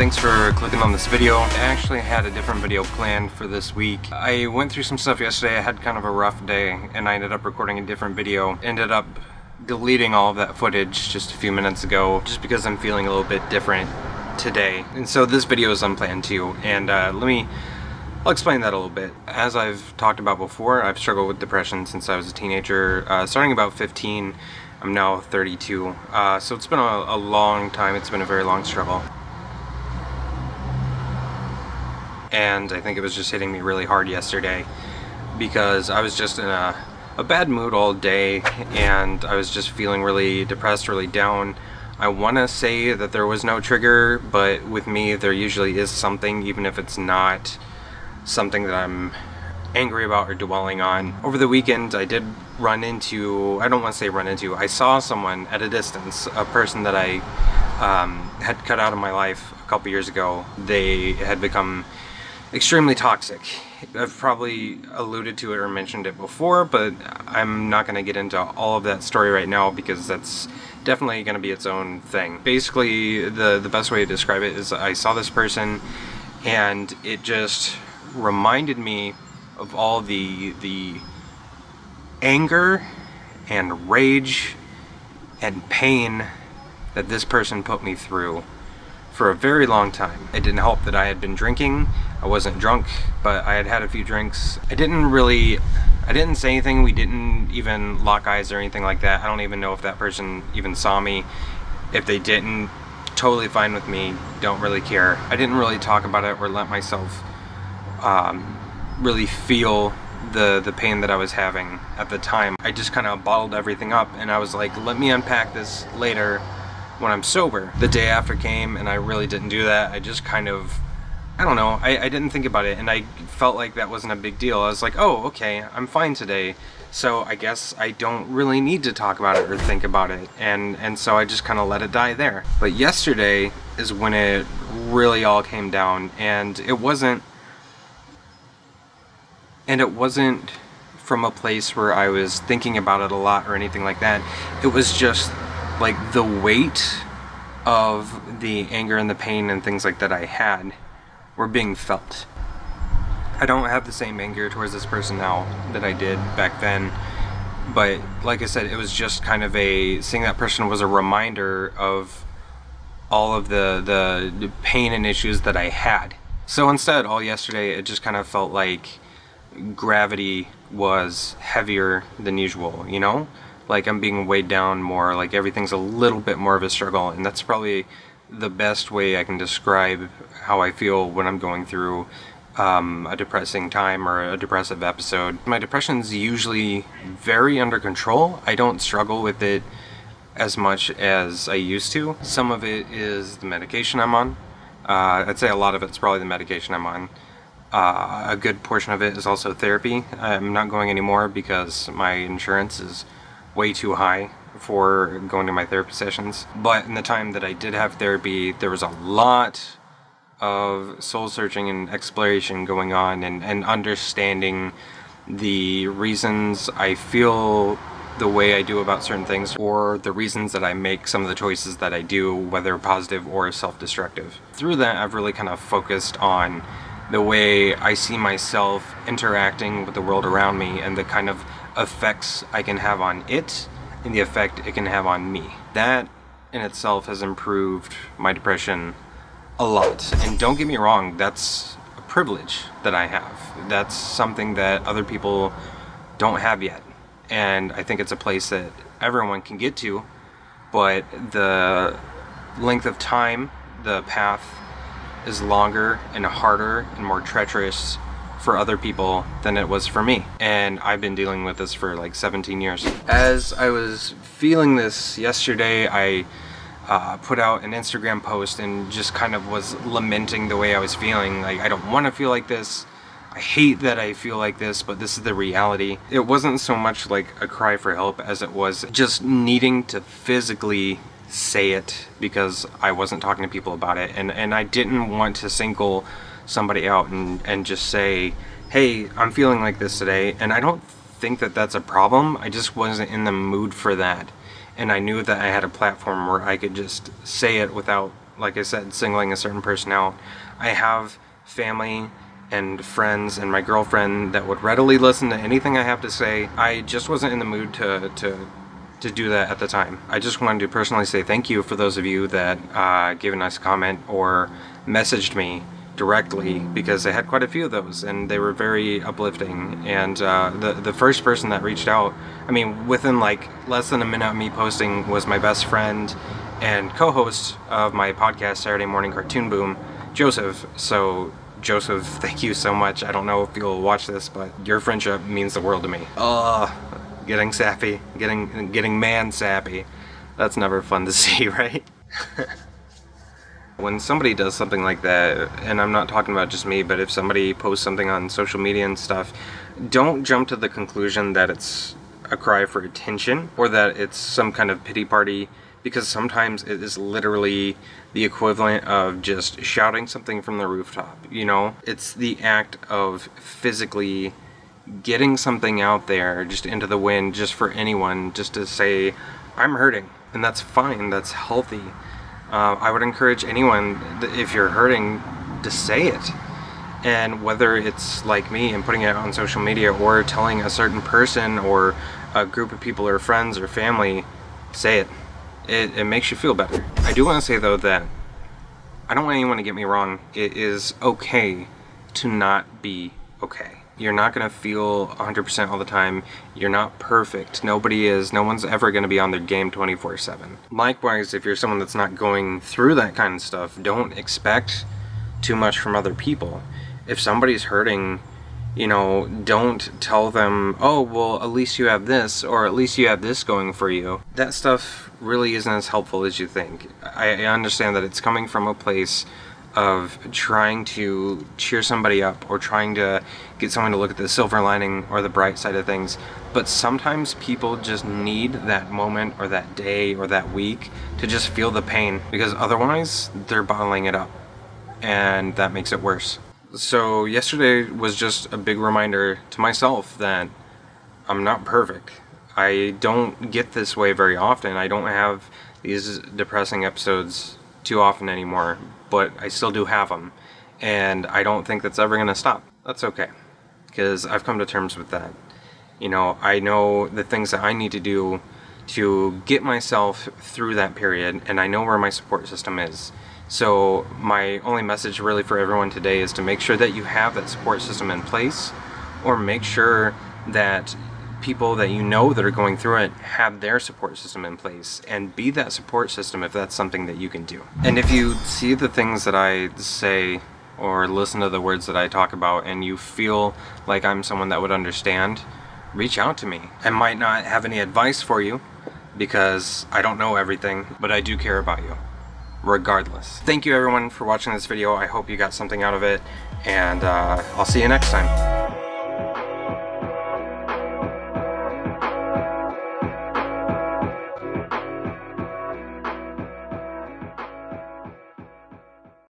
thanks for clicking on this video. I actually had a different video planned for this week. I went through some stuff yesterday, I had kind of a rough day, and I ended up recording a different video. Ended up deleting all of that footage just a few minutes ago, just because I'm feeling a little bit different today. And so this video is unplanned too, and uh, let me I'll explain that a little bit. As I've talked about before, I've struggled with depression since I was a teenager. Uh, starting about 15, I'm now 32. Uh, so it's been a, a long time, it's been a very long struggle. And I think it was just hitting me really hard yesterday because I was just in a, a bad mood all day and I was just feeling really depressed, really down. I want to say that there was no trigger, but with me there usually is something, even if it's not something that I'm angry about or dwelling on. Over the weekend, I did run into, I don't want to say run into, I saw someone at a distance, a person that I um, had cut out of my life a couple years ago. They had become extremely toxic. I've probably alluded to it or mentioned it before, but I'm not going to get into all of that story right now because that's definitely going to be its own thing. Basically, the, the best way to describe it is I saw this person and it just reminded me of all the the anger and rage and pain that this person put me through for a very long time. It didn't help that I had been drinking. I wasn't drunk, but I had had a few drinks. I didn't really, I didn't say anything. We didn't even lock eyes or anything like that. I don't even know if that person even saw me. If they didn't, totally fine with me. Don't really care. I didn't really talk about it or let myself um, really feel the the pain that I was having at the time. I just kind of bottled everything up and I was like, let me unpack this later when I'm sober. The day after came and I really didn't do that. I just kind of, I don't know, I, I didn't think about it and I felt like that wasn't a big deal. I was like, oh, okay, I'm fine today. So I guess I don't really need to talk about it or think about it. And, and so I just kind of let it die there. But yesterday is when it really all came down and it wasn't and it wasn't from a place where I was thinking about it a lot or anything like that. It was just like the weight of the anger and the pain and things like that I had were being felt. I don't have the same anger towards this person now that I did back then, but like I said, it was just kind of a seeing that person was a reminder of all of the the pain and issues that I had. So instead, all yesterday, it just kind of felt like gravity was heavier than usual, you know? Like I'm being weighed down more, like everything's a little bit more of a struggle, and that's probably the best way I can describe how I feel when I'm going through um, a depressing time or a depressive episode. My depression's usually very under control. I don't struggle with it as much as I used to. Some of it is the medication I'm on. Uh, I'd say a lot of it's probably the medication I'm on. Uh, a good portion of it is also therapy. I'm not going anymore because my insurance is way too high for going to my therapy sessions. But in the time that I did have therapy, there was a lot of soul searching and exploration going on and, and understanding the reasons I feel the way I do about certain things or the reasons that I make some of the choices that I do, whether positive or self-destructive. Through that, I've really kind of focused on the way I see myself interacting with the world around me and the kind of effects I can have on it and the effect it can have on me. That in itself has improved my depression a lot. And don't get me wrong, that's a privilege that I have. That's something that other people don't have yet. And I think it's a place that everyone can get to, but the length of time, the path is longer and harder and more treacherous for other people than it was for me. And I've been dealing with this for like 17 years. As I was feeling this yesterday, I uh, put out an Instagram post and just kind of was lamenting the way I was feeling. Like, I don't want to feel like this. I hate that I feel like this, but this is the reality. It wasn't so much like a cry for help as it was just needing to physically say it because I wasn't talking to people about it and, and I didn't want to single somebody out and, and just say, hey, I'm feeling like this today. And I don't think that that's a problem. I just wasn't in the mood for that. And I knew that I had a platform where I could just say it without like I said, singling a certain person out. I have family and friends and my girlfriend that would readily listen to anything I have to say. I just wasn't in the mood to, to, to do that at the time. I just wanted to personally say thank you for those of you that uh, gave a nice comment or messaged me directly because I had quite a few of those and they were very uplifting and uh, the, the first person that reached out, I mean within like less than a minute of me posting was my best friend and co-host of my podcast Saturday Morning Cartoon Boom, Joseph. So Joseph, thank you so much. I don't know if you'll watch this, but your friendship means the world to me. Uh, getting sappy, getting getting man sappy. That's never fun to see, right? when somebody does something like that, and I'm not talking about just me, but if somebody posts something on social media and stuff, don't jump to the conclusion that it's a cry for attention or that it's some kind of pity party because sometimes it is literally the equivalent of just shouting something from the rooftop, you know? It's the act of physically getting something out there just into the wind just for anyone just to say I'm hurting and that's fine that's healthy uh, I would encourage anyone if you're hurting to say it. And whether it's like me and putting it on social media or telling a certain person or a group of people or friends or family say it. It, it makes you feel better. I do want to say though that I don't want anyone to get me wrong. It is okay to not be okay you're not going to feel 100% all the time. You're not perfect. Nobody is. No one's ever going to be on their game 24 7. Likewise, if you're someone that's not going through that kind of stuff, don't expect too much from other people. If somebody's hurting, you know, don't tell them, oh, well, at least you have this, or at least you have this going for you. That stuff really isn't as helpful as you think. I, I understand that it's coming from a place of trying to cheer somebody up or trying to get someone to look at the silver lining or the bright side of things. But sometimes people just need that moment or that day or that week to just feel the pain because otherwise they're bottling it up and that makes it worse. So yesterday was just a big reminder to myself that I'm not perfect. I don't get this way very often. I don't have these depressing episodes too often anymore, but I still do have them. And I don't think that's ever going to stop. That's okay. Because I've come to terms with that. You know, I know the things that I need to do to get myself through that period, and I know where my support system is. So, my only message really for everyone today is to make sure that you have that support system in place, or make sure that people that you know that are going through it have their support system in place and be that support system if that's something that you can do. And if you see the things that I say or listen to the words that I talk about and you feel like I'm someone that would understand, reach out to me. I might not have any advice for you because I don't know everything, but I do care about you regardless. Thank you everyone for watching this video. I hope you got something out of it and uh, I'll see you next time.